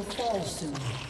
Will fall soon.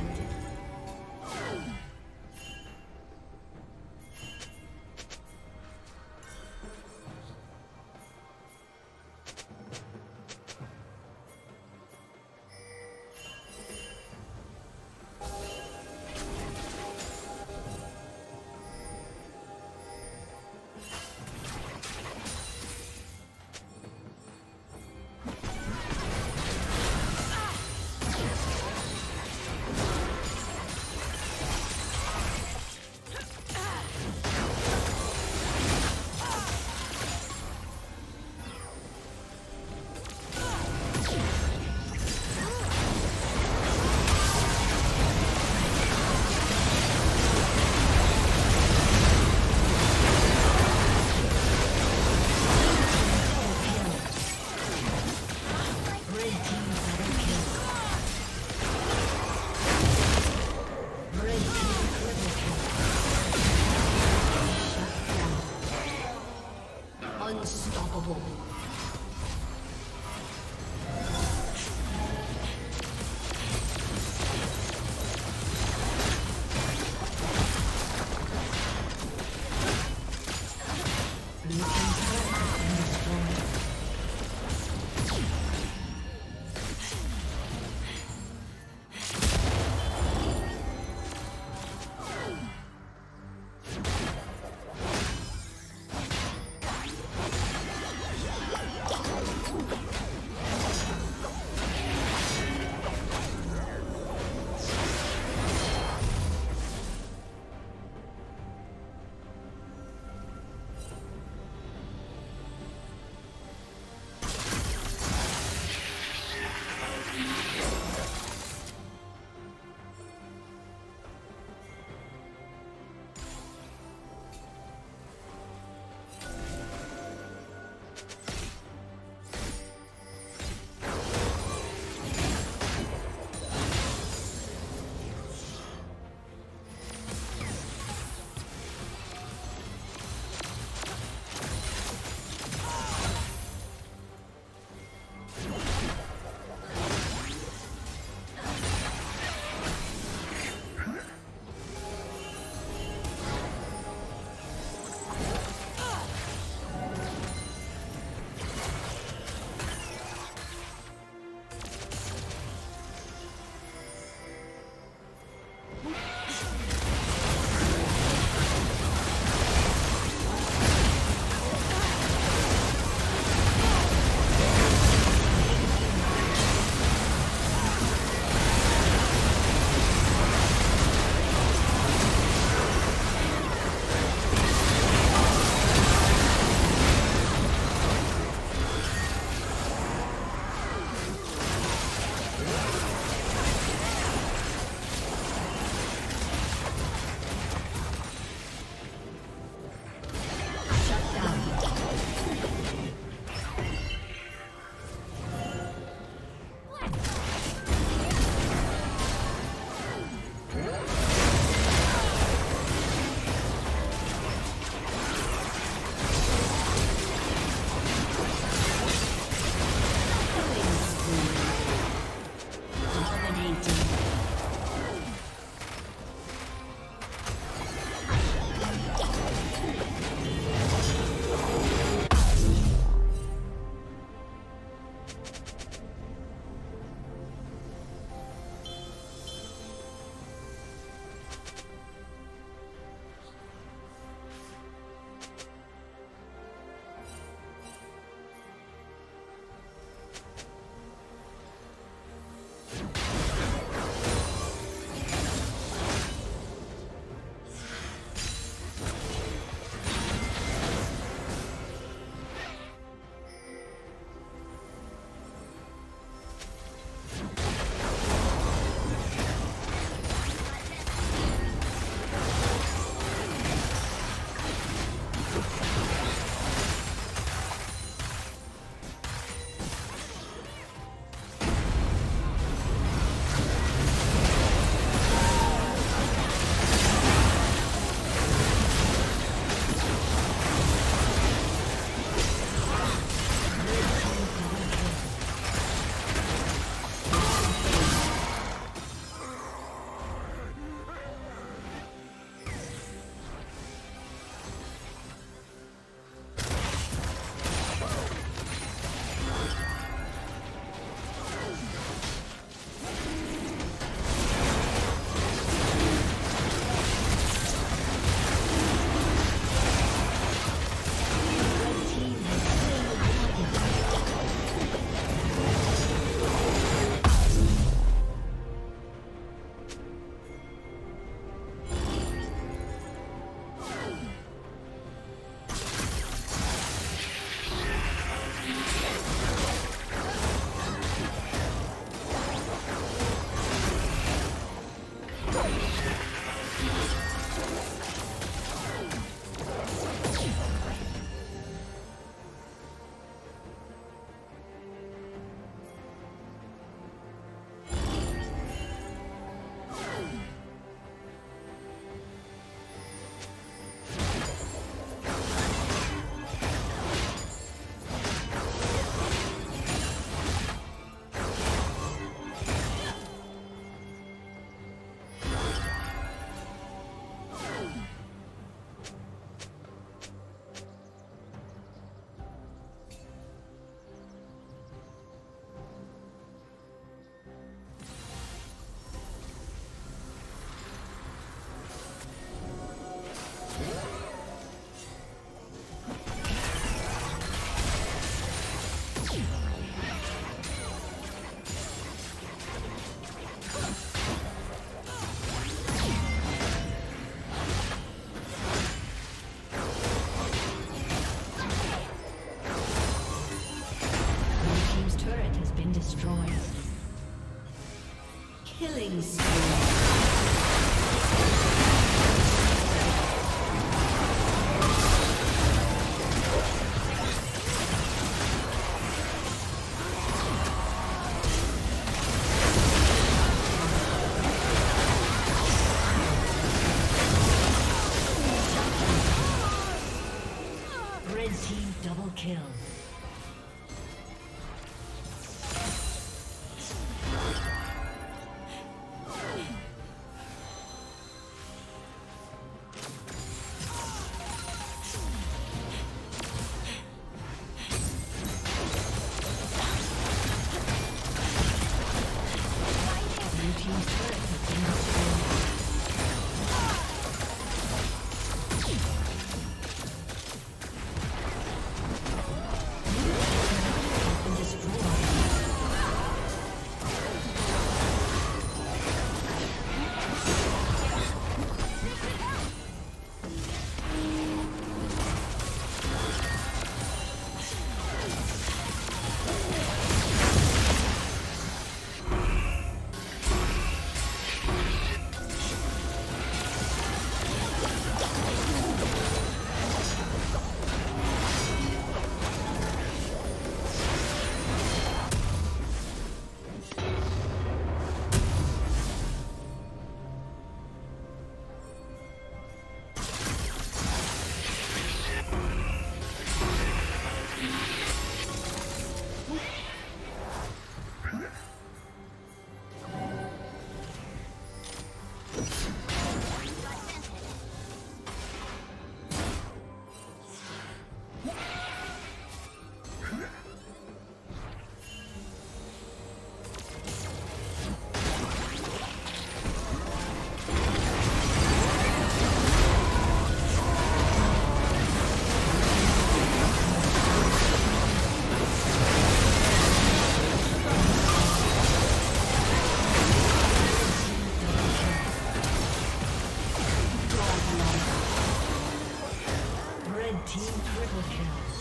Team triple kill.